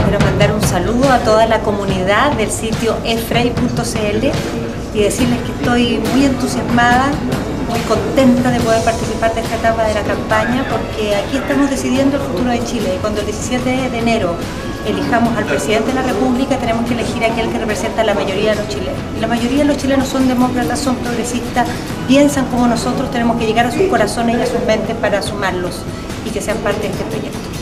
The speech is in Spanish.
Quiero mandar un saludo a toda la comunidad del sitio efrey.cl y decirles que estoy muy entusiasmada, muy contenta de poder participar de esta etapa de la campaña porque aquí estamos decidiendo el futuro de Chile y cuando el 17 de enero elijamos al presidente de la República tenemos que elegir a aquel que representa a la mayoría de los chilenos. la mayoría de los chilenos son demócratas, son progresistas, piensan como nosotros, tenemos que llegar a sus corazones y a sus mentes para sumarlos y que sean parte de este proyecto.